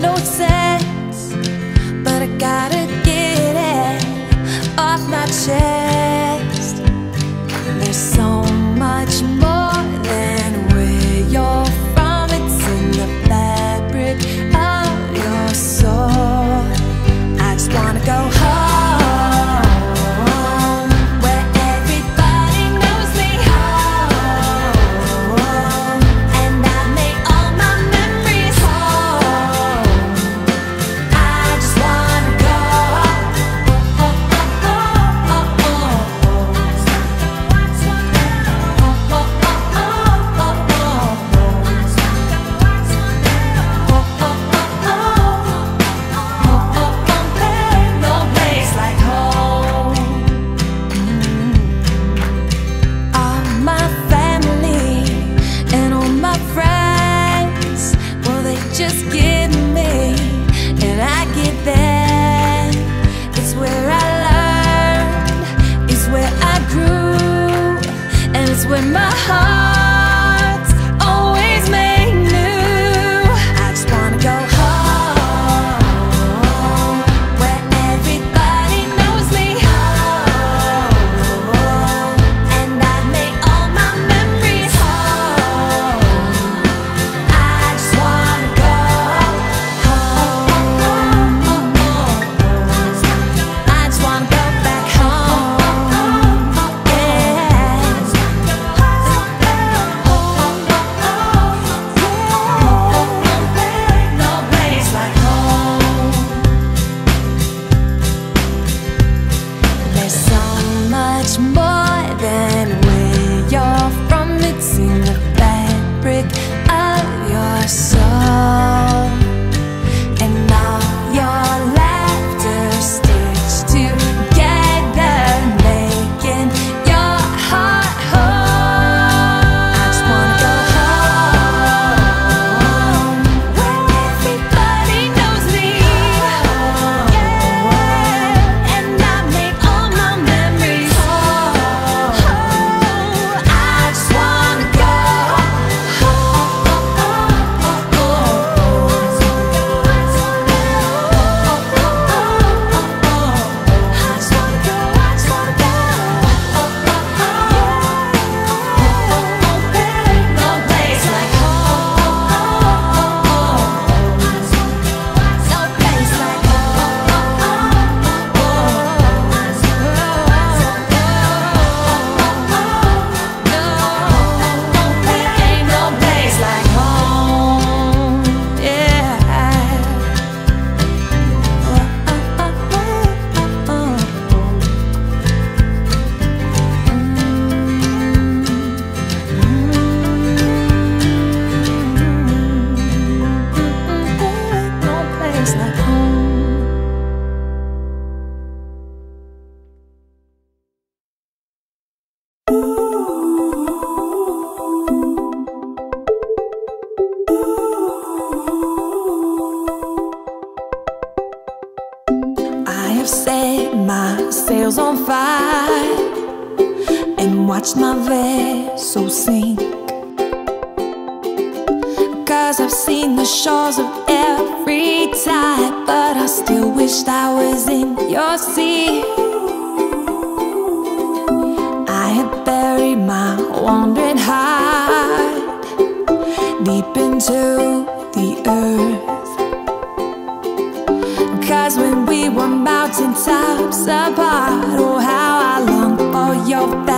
no sense, but I gotta get it off my chest. watch my vessel sink. Cause I've seen the shores of every tide, but I still wish I was in your sea. I have buried my wandering heart deep into the earth. Cause when we were mountain tops apart, oh, how I long for your back.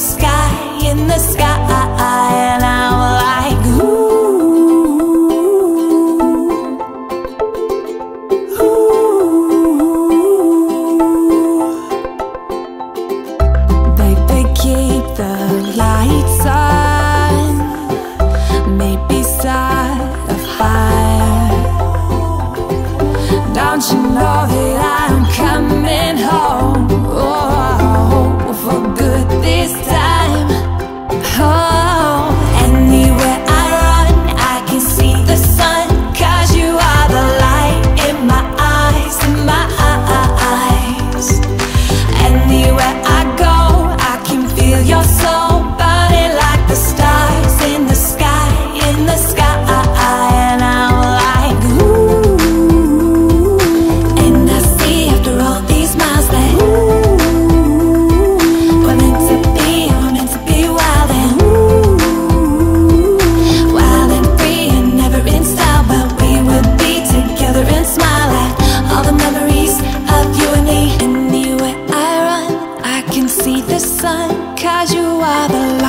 sky. cause you are the